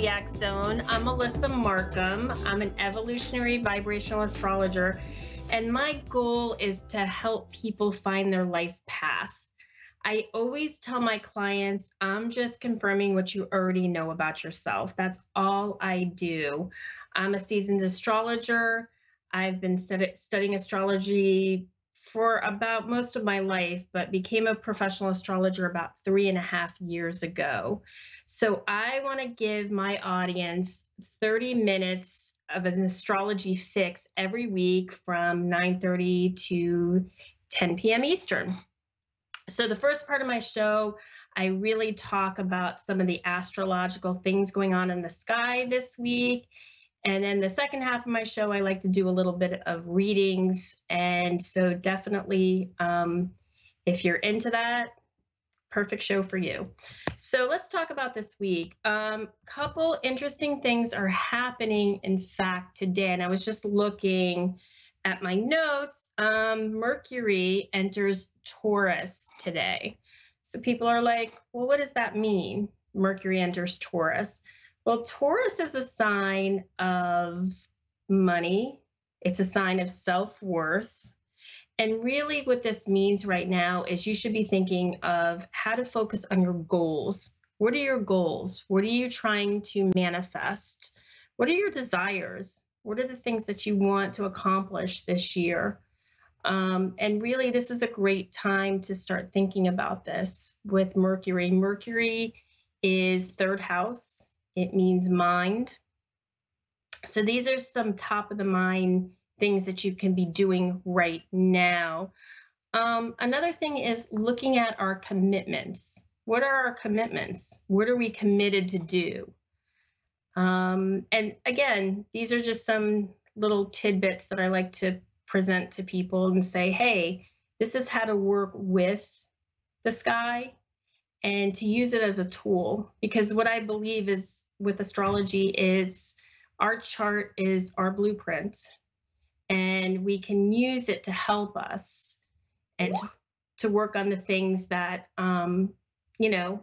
Zodiac Zone. I'm Melissa Marcum. I'm an evolutionary vibrational astrologer, and my goal is to help people find their life path. I always tell my clients, I'm just confirming what you already know about yourself. That's all I do. I'm a seasoned astrologer. I've been studying astrology for about most of my life, but became a professional astrologer about three and a half years ago. So I want to give my audience 30 minutes of an astrology fix every week from 9:30 to 10 p.m. Eastern. So the first part of my show, I really talk about some of the astrological things going on in the sky this week. And then the second half of my show, I like to do a little bit of readings. And so definitely, um, if you're into that, perfect show for you. So let's talk about this week. Um, couple interesting things are happening, in fact, today. And I was just looking at my notes. Um, Mercury enters Taurus today. So people are like, well, what does that mean? Mercury enters Taurus. Well, Taurus is a sign of money. It's a sign of self worth. And really, what this means right now is you should be thinking of how to focus on your goals. What are your goals? What are you trying to manifest? What are your desires? What are the things that you want to accomplish this year? Um, and really, this is a great time to start thinking about this with Mercury. Mercury is third house, it means mind. So, these are some top of the mind things that you can be doing right now. Um, another thing is looking at our commitments. What are our commitments? What are we committed to do? Um, and again, these are just some little tidbits that I like to present to people and say, hey, this is how to work with the sky and to use it as a tool. Because what I believe is with astrology is our chart is our blueprint and we can use it to help us and to work on the things that um, you know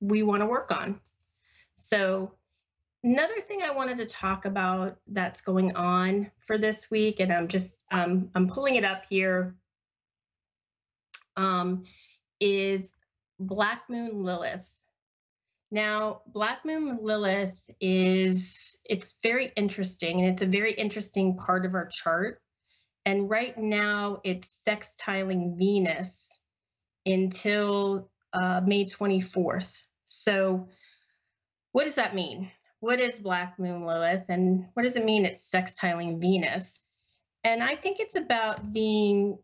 we want to work on so another thing i wanted to talk about that's going on for this week and i'm just um, i'm pulling it up here um, is black moon lilith now, Black Moon Lilith is it's very interesting and it's a very interesting part of our chart. And right now it's sextiling Venus until uh, May 24th. So what does that mean? What is Black Moon Lilith and what does it mean it's sextiling Venus? And I think it's about being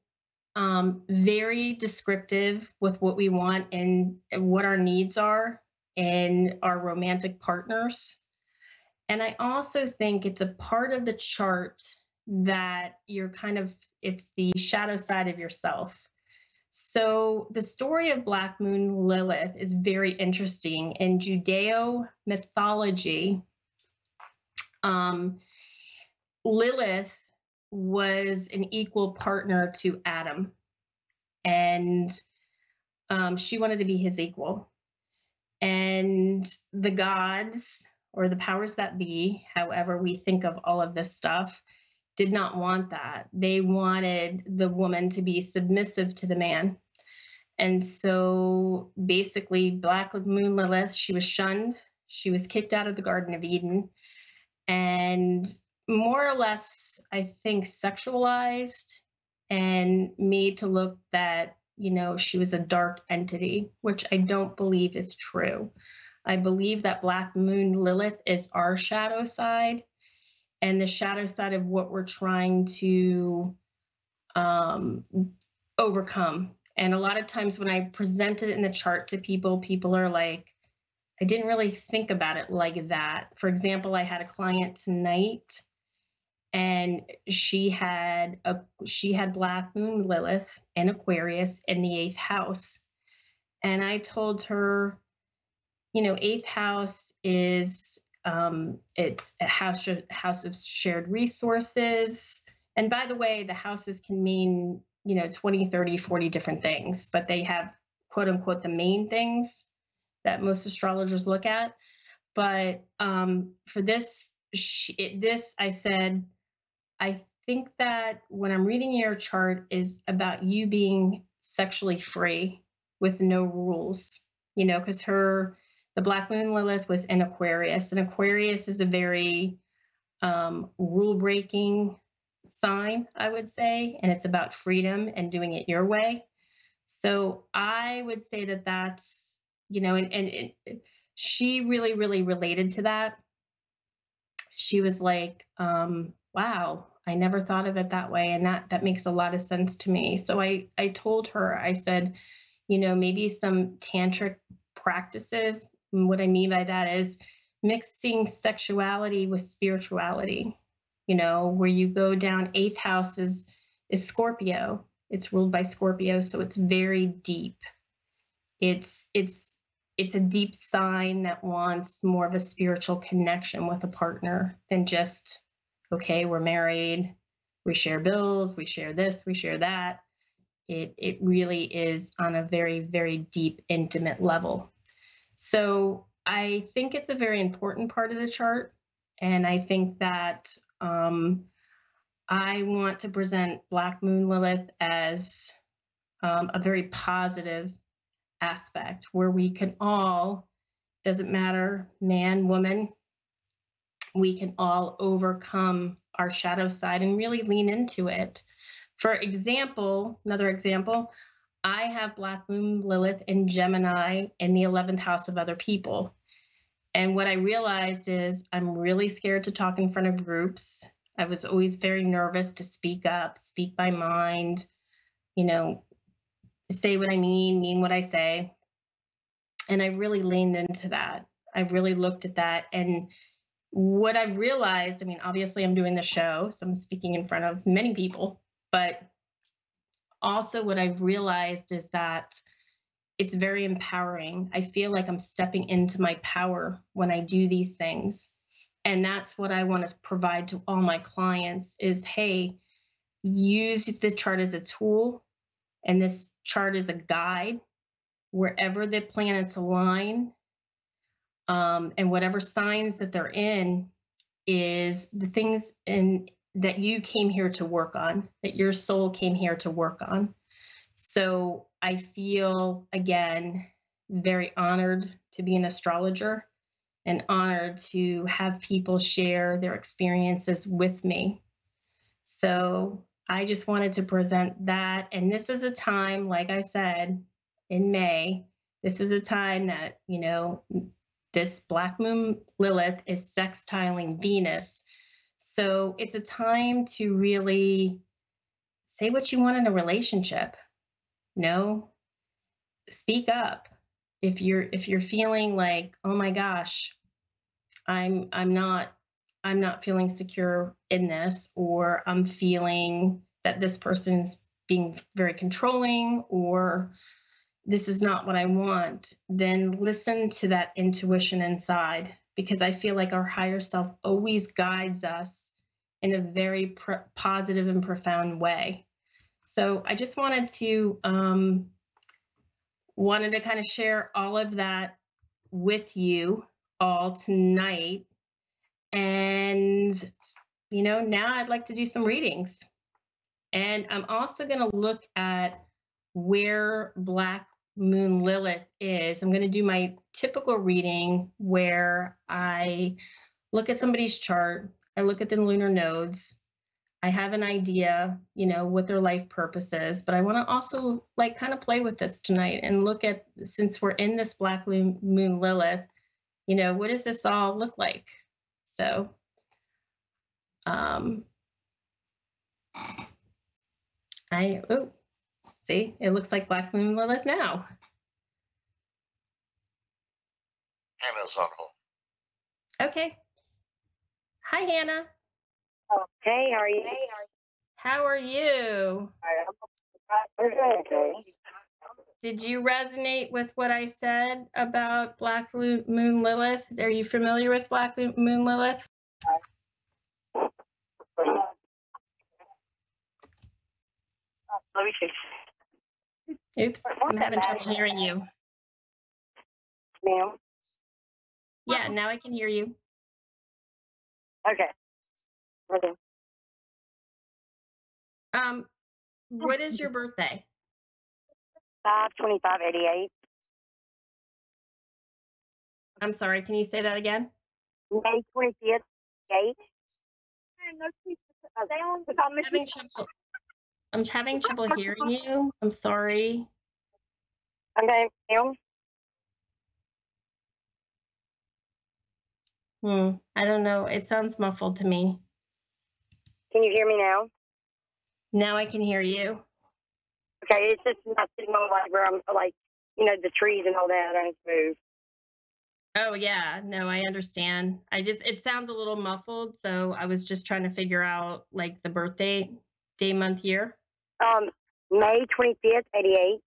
um, very descriptive with what we want and what our needs are in our romantic partners. And I also think it's a part of the chart that you're kind of, it's the shadow side of yourself. So the story of Black Moon Lilith is very interesting. In Judeo mythology, um, Lilith was an equal partner to Adam, and um, she wanted to be his equal. And the gods or the powers that be, however we think of all of this stuff, did not want that. They wanted the woman to be submissive to the man. And so basically, Black Moon Lilith, she was shunned. She was kicked out of the Garden of Eden and more or less, I think, sexualized and made to look that you know, she was a dark entity, which I don't believe is true. I believe that Black Moon Lilith is our shadow side and the shadow side of what we're trying to um, overcome. And a lot of times when I present it in the chart to people, people are like, I didn't really think about it like that. For example, I had a client tonight and she had a she had black moon lilith and aquarius in the eighth house. And i told her you know eighth house is um, it's a house house of shared resources. And by the way the houses can mean you know 20 30 40 different things but they have quote unquote the main things that most astrologers look at. But um, for this, she, it, this I said, I think that when I'm reading your chart is about you being sexually free with no rules. You know, because her the Black Moon Lilith was in Aquarius, and Aquarius is a very um, rule breaking sign, I would say, and it's about freedom and doing it your way. So I would say that that's, you know, and, and it, she really, really related to that. She was like, um, wow, I never thought of it that way. And that, that makes a lot of sense to me. So I, I told her, I said, you know, maybe some tantric practices. And what I mean by that is mixing sexuality with spirituality, you know, where you go down eighth house is, is Scorpio. It's ruled by Scorpio, so it's very deep. It's it's it's a deep sign that wants more of a spiritual connection with a partner than just okay, we're married, we share bills, we share this, we share that. It it really is on a very very deep intimate level. So I think it's a very important part of the chart. And I think that um, I want to present Black Moon Lilith as um, a very positive aspect where we can all, doesn't matter, man, woman, we can all overcome our shadow side and really lean into it. For example, another example, I have Black Moon Lilith in Gemini in the 11th house of other people. And what I realized is I'm really scared to talk in front of groups. I was always very nervous to speak up, speak my mind, you know, say what I mean, mean what I say. And I really leaned into that. I really looked at that. And what I've realized, I mean, obviously I'm doing the show, so I'm speaking in front of many people, but also what I've realized is that it's very empowering. I feel like I'm stepping into my power when I do these things. And that's what I want to provide to all my clients is hey, use the chart as a tool and this chart as a guide wherever the planets align um, and whatever signs that they're in is the things in that you came here to work on, that your soul came here to work on. So I feel, again, very honored to be an astrologer and honored to have people share their experiences with me. So I just wanted to present that. And this is a time, like I said, in May, this is a time that, you know, this Black Moon Lilith is sextiling Venus. So it's a time to really say what you want in a relationship. No, speak up. If you're if you're feeling like, oh my gosh, I'm I'm not I'm not feeling secure in this, or I'm feeling that this person's being very controlling, or this is not what I want, then listen to that intuition inside because I feel like our higher self always guides us in a very pr- positive and profound way. So I just wanted to um, wanted to kind of share all of that with you all tonight. And you know, now I'd like to do some readings. And I'm also going to look at where Black Moon Lilith is. I'm going to do my typical reading where I look at somebody's chart, I look at the lunar nodes, I have an idea, you know, what their life purpose is, but I want to also like kind of play with this tonight and look at since we're in this Black Moon Lilith, you know, what does this all look like? So, um, I, oh, See, it looks like Black Moon Lilith now. Hannah's on hold. Okay. Hi, Hannah. Okay, how are you? How are you? Did you resonate with what I said about Black Moon Lilith? Are you familiar with Black Moon Lilith? Let me see. Oops, I'm having trouble hearing you. Ma'am. Yeah, now I can hear you. Okay. Okay. Um, what is your birthday? Five twenty-five eighty-eight. I'm sorry, can you say that again? May twenty-fifth, eight. Having trouble. I'm having trouble hearing you. I'm sorry. Okay. Hmm, I don't know. It sounds muffled to me. Can you hear me now? Now I can hear you. Okay, it's just not sitting on like where I'm like, you know, the trees and all that. I have move. Oh yeah, no, I understand. I just it sounds a little muffled, so I was just trying to figure out like the birthday, day, month, year. Um, May twenty-fifth, eighty-eight.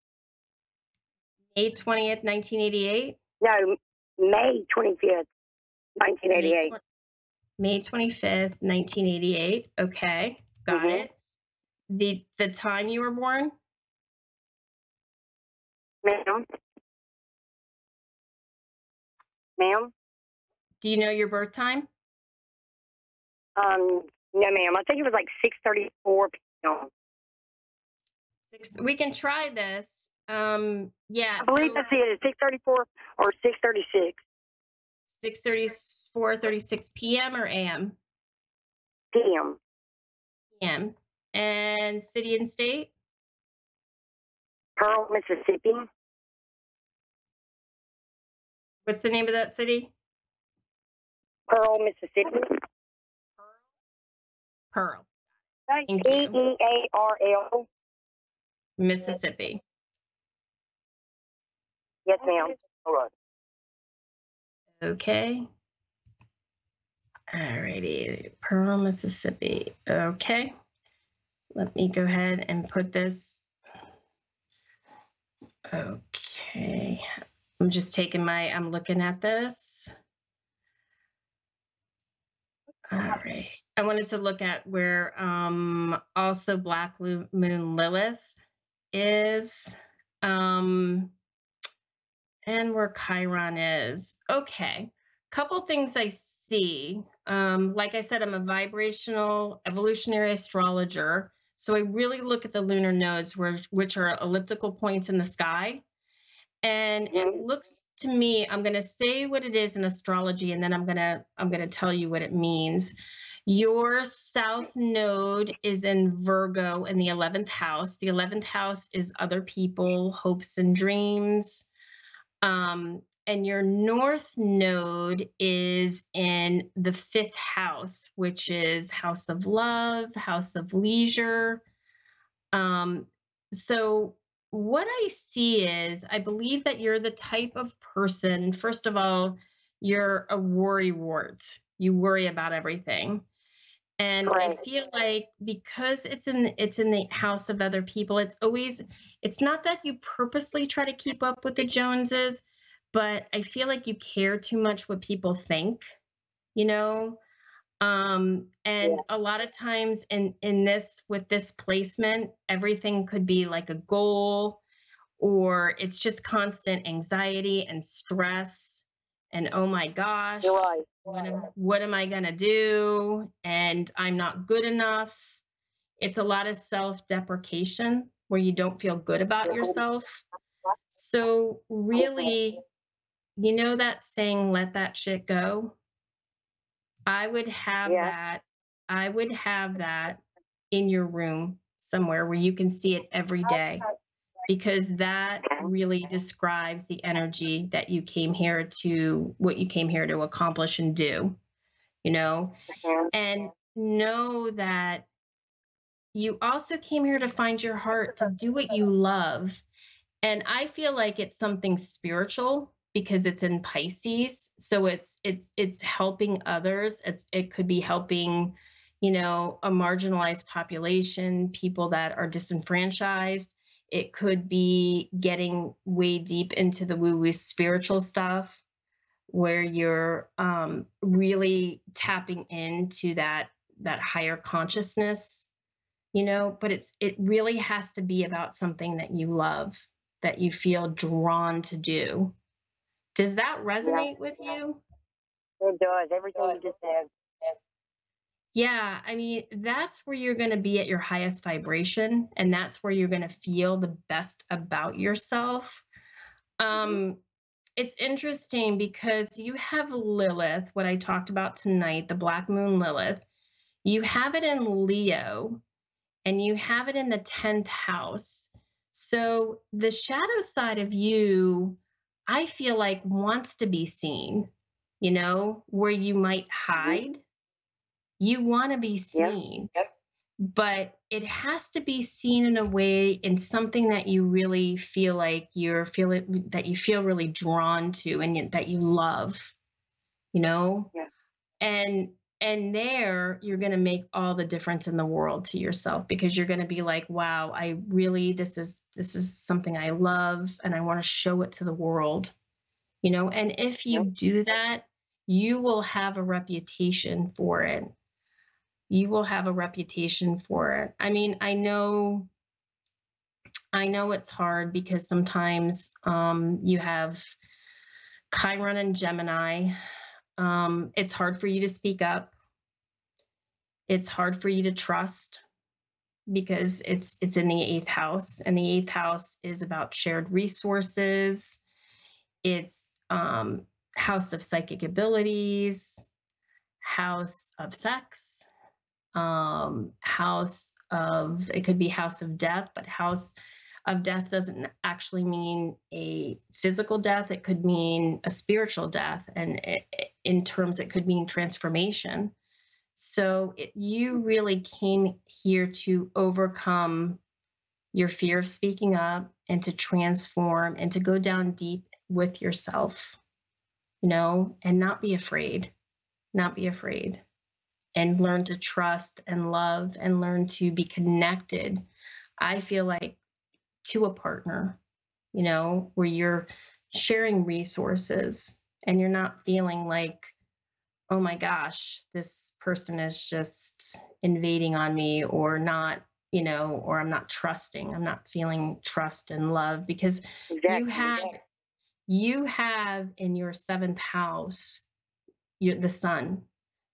May 20th, 1988. No, May 25th, 1988. May eighty-eight. May 25th, 1988. Okay, got Mhm. it. The the time you were born? Ma'am. Ma'am. Do you know your birth time? Um, no, ma'am. I think it was like six thirty-four p.m. Six, we can try this. Um, yeah. I believe so that's it. Six thirty-four or six thirty-six 6:34, 36 p.m. or a.m. p.m. p.m. And city and state? Pearl, Mississippi. What's the name of that city? Pearl, Mississippi. Pearl, P Thank you. E A R L. Mississippi. Yes, ma'am. All right. Okay. Alrighty, Pearl, Mississippi. Okay. Let me go ahead and put this. Okay. I'm just taking my, I'm looking at this. All right. I wanted to look at where um also Black Moon Lilith is. Um and where Chiron is. Okay. Couple things I see. Um, like I said, I'm a vibrational evolutionary astrologer. So I really look at the lunar nodes, where, which are elliptical points in the sky. And it Mhm. looks to me, I'm going to say what it is in astrology, and then I'm going to I'm going to tell you what it means. Your south node is in Virgo in the 11th house. The 11th house is other people, hopes and dreams. Um, and your north node is in the fifth house, which is house of love, house of leisure. Um, so, what I see is I believe that you're the type of person, first of all, you're a worry wart. You worry about everything. And I feel like because it's in it's in the house of other people, it's always it's not that you purposely try to keep up with the Joneses, but I feel like you care too much what people think, you know? Um, and a lot of times in in this with this placement, everything could be like a goal or it's just constant anxiety and stress and oh my gosh, You're right. What am, what am I going to do? And I'm not good enough. It's a lot of self deprecation where you don't feel good about yourself. So, really, you know that saying, let that shit go? I would have Yeah. that. I would have that in your room somewhere where you can see it every day because that really describes the energy that you came here to what you came here to accomplish and do you know? Mhm. and know that you also came here to find your heart to do what you love. And i feel like it's something spiritual because it's in pisces so it's it's it's helping others. It's it could be helping you know a marginalized population people that are disenfranchised it could be getting way deep into the woo woo spiritual stuff where you're um, really tapping into that that higher consciousness you know? But it's it really has to be about something that you love that you feel drawn to do. Does that resonate with you? It does. Everything you just said. Yeah, I mean, that's where you're going to be at your highest vibration, and that's where you're going to feel the best about yourself. Um, it's interesting because you have Lilith, what I talked about tonight, the Black Moon Lilith. You have it in Leo, and you have it in the 10th house. So the shadow side of you, I feel like wants to be seen, you know, where you might hide. You want to be seen, Yep. but it has to be seen in a way in something that you really feel like you're feeling that you feel really drawn to and that you love, you know? Yeah. And and there you're going to make all the difference in the world to yourself because you're going to be like, wow, I really this is this is something I love and I want to show it to the world. You know, and if you do that, you will have a reputation for it you will have a reputation for it. I mean, I know I know it's hard because sometimes um, you have Chiron and Gemini. Um, it's hard for you to speak up. It's hard for you to trust because it's it's in the eighth house, and the eighth house is about shared resources. It's um, house of psychic abilities, house of sex, um, house of it could be house of death, but house of death doesn't actually mean a physical death. It could mean a spiritual death, and it, in terms, it could mean transformation. So it, you really came here to overcome your fear of speaking up and to transform and to go down deep with yourself, you know, and not be afraid, not be afraid and learn to trust and love and learn to be connected. I feel like to a partner, you know, where you're sharing resources and you're not feeling like, oh my gosh, this person is just invading on me or not, you know, or I'm not trusting. I'm not feeling trust and love because Exactly. you have you have in your seventh house your the sun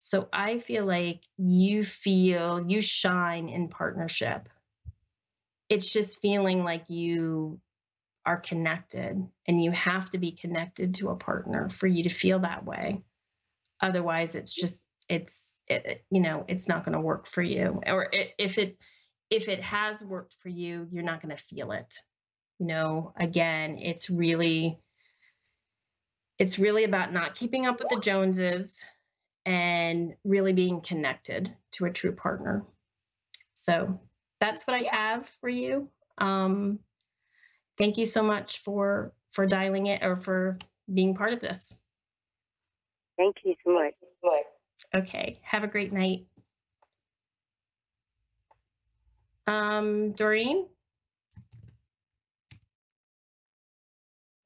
so i feel like you feel you shine in partnership. It's just feeling like you are connected and you have to be connected to a partner for you to feel that way. Otherwise it's just it's it, you know it's not going to work for you. Or it, if it if it has worked for you you're not going to feel it. You know again it's really it's really about not keeping up with the joneses and really being connected to a true partner so that's what i have for you um thank you so much for for dialing it or for being part of this Thank you so much. okay have a great night um doreen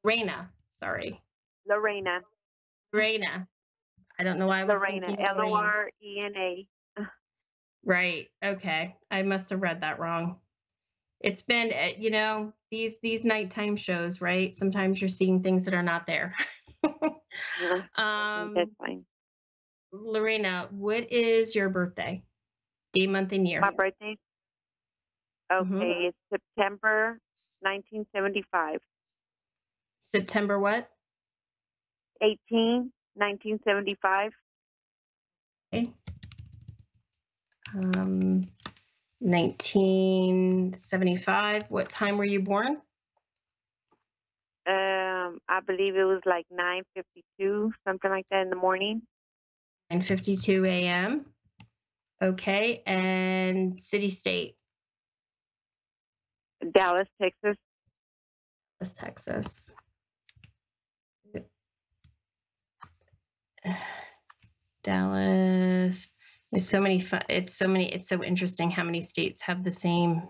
Reina, sorry. Lorena. Lorena. I don't know why I was Lorena. thinking L O. R E N A. Right. Okay. I must have read that wrong. It's been, uh, you know, these these nighttime shows, right? Sometimes you're seeing things that are not there. um, That's fine. Lorena, what is your birthday? Day, month, and year. My birthday. Okay, Mhm. it's September 1975. September what? 18, 1975. Okay. Um, 1975. What time were you born? Um, I believe it was like 9:52, something like that in the morning. 9:52 a.m. Okay, and city state, Dallas, Texas. Dallas, Texas. Dallas. There's so many. fu- It's so many. It's so interesting how many states have the same.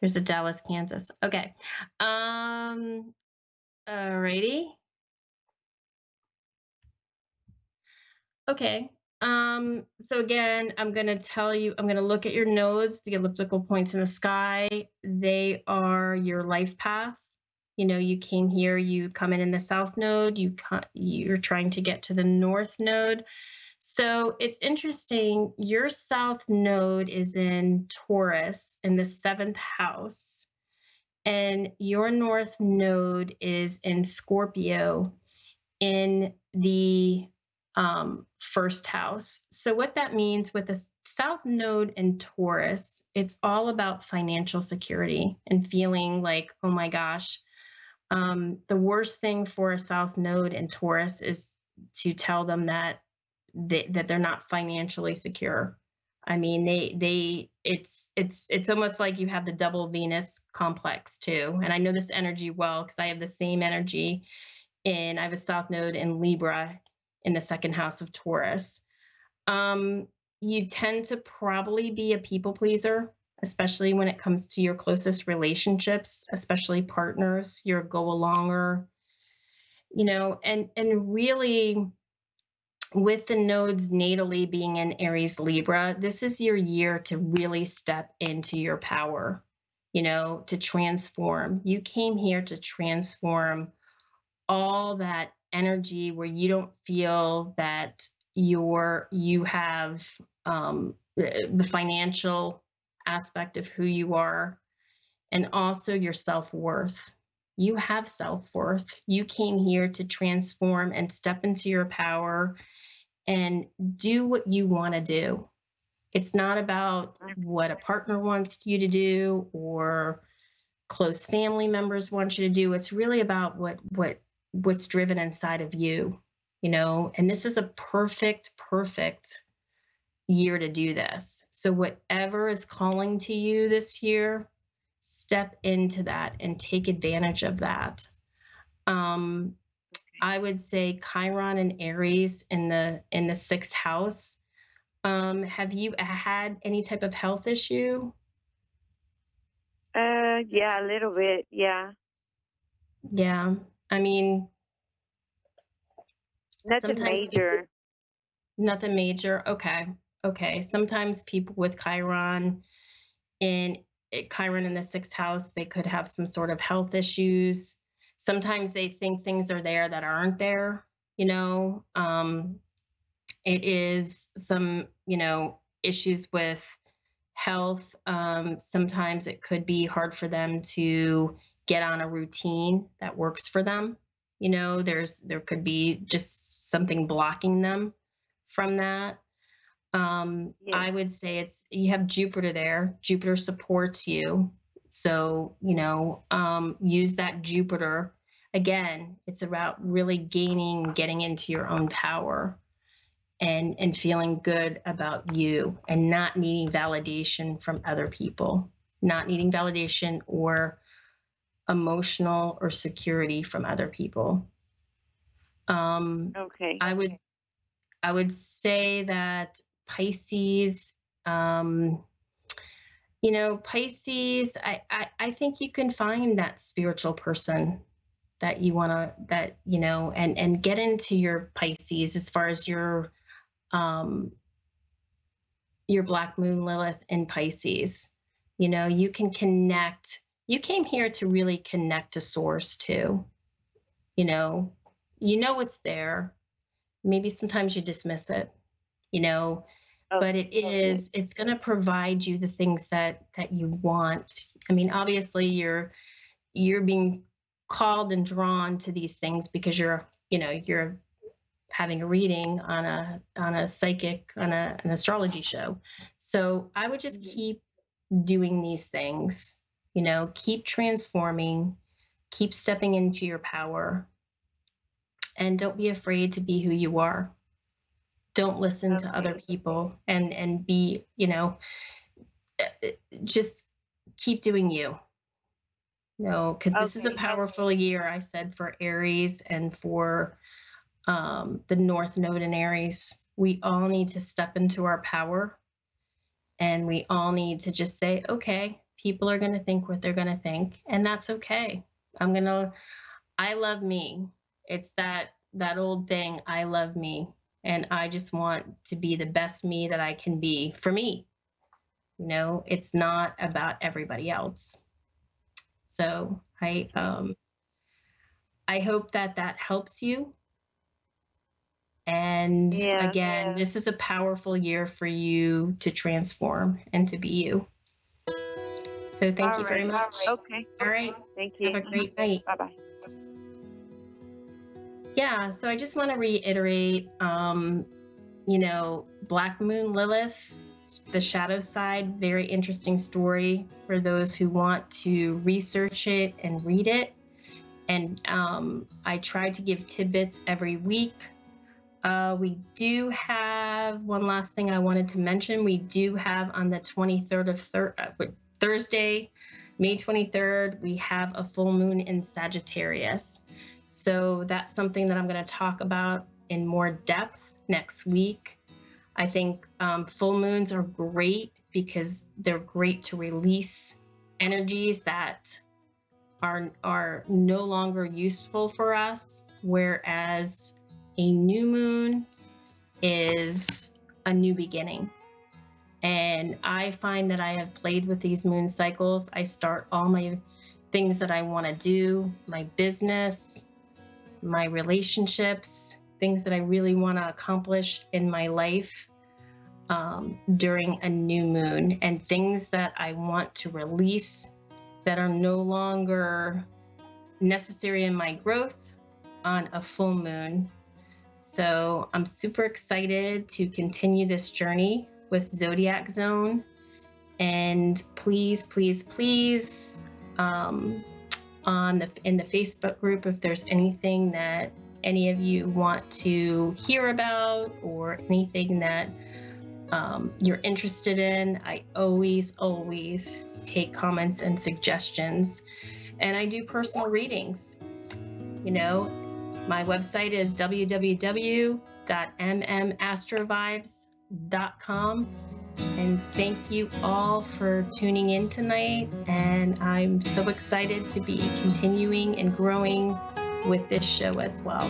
There's a Dallas, Kansas. Okay. Um. Alrighty. Okay. Um, so again, I'm going to tell you, I'm going to look at your nodes, the elliptical points in the sky. They are your life path. You know, you came here, you come in in the south node, you you're trying to get to the north node. So it's interesting. Your south node is in Taurus in the seventh house, and your north node is in Scorpio in the um, first house. So, what that means with the South Node in Taurus, it's all about financial security and feeling like, oh my gosh, um, the worst thing for a South Node in Taurus is to tell them that they, that they're not financially secure. I mean, they they it's it's it's almost like you have the double Venus complex too. And I know this energy well because I have the same energy in I have a South Node in Libra in the second house of Taurus. Um, you tend to probably be a people pleaser, especially when it comes to your closest relationships, especially partners. You're go alonger, you know, and and really with the nodes natally being in Aries Libra, this is your year to really step into your power, you know, to transform. You came here to transform all that energy where you don't feel that you're you have um, the financial aspect of who you are and also your self-worth. You have self-worth. You came here to transform and step into your power and do what you want to do. It's not about what a partner wants you to do or close family members want you to do. It's really about what what what's driven inside of you, you know, and this is a perfect, perfect year to do this. So, whatever is calling to you this year, step into that and take advantage of that. Um, I would say Chiron and Aries in the in the sixth house. Um, have you had any type of health issue? Uh, yeah, a little bit. Yeah. Yeah. I mean, nothing major. Nothing major. Okay. Okay. Sometimes people with Chiron in Chiron in the sixth house, they could have some sort of health issues. Sometimes they think things are there that aren't there. You know, um, it is some, you know, issues with health. Um, sometimes it could be hard for them to get on a routine that works for them you know there's there could be just something blocking them from that um yeah. i would say it's you have jupiter there jupiter supports you so you know um use that jupiter again it's about really gaining getting into your own power and and feeling good about you and not needing validation from other people not needing validation or emotional or security from other people. Um, okay. I would I would say that Pisces, um, you know, Pisces, I, I, I think you can find that spiritual person that you want to that you know and and get into your pisces as far as your um your black moon lilith in pisces you know you can connect you came here to really connect to source too. You know, you know it's there. Maybe sometimes you dismiss it, you know, oh, but it is it's going to provide you the things that that you want. I mean, obviously you're you're being called and drawn to these things because you're, you know, you're having a reading on a on a psychic on a, an astrology show. So I would just mm-hmm. keep doing these things you know, keep transforming, keep stepping into your power, and don't be afraid to be who you are. Don't listen okay. to other people and and be, you know, just keep doing you. No, because okay. this is a powerful year, I said, for Aries and for um, the North Node in Aries. We all need to step into our power and we all need to just say, okay, people are going to think what they're going to think and that's okay i'm going to i love me it's that that old thing i love me and i just want to be the best me that i can be for me you know it's not about everybody else so i um I hope that that helps you. And Yeah, again, yeah. this is a powerful year for you to transform and to be you. So thank All you very right, much. Okay. All right. Thank you. Have a great night. Bye bye. Yeah, so I just want to reiterate, um, you know, Black Moon Lilith, the shadow side, very interesting story for those who want to research it and read it. And um, I try to give tidbits every week. Uh, we do have one last thing I wanted to mention. We do have on the 23rd of thir- uh, Thursday, May 23rd, we have a full moon in Sagittarius. So that's something that I'm going to talk about in more depth next week. I think um, full moons are great because they're great to release energies that are are no longer useful for us, whereas a new moon is a new beginning. And I find that I have played with these moon cycles. I start all my things that I want to do, my business, my relationships, things that I really want to accomplish in my life um, during a new moon, and things that I want to release that are no longer necessary in my growth on a full moon. So I'm super excited to continue this journey with Zodiac Zone. And please, please, please, um, on the in the Facebook group if there's anything that any of you want to hear about or anything that um, you're interested in. I always, always take comments and suggestions, and I do personal readings. You know, my website is www.mmastrovibes.com. And thank you all for tuning in tonight. And I'm so excited to be continuing and growing with this show as well.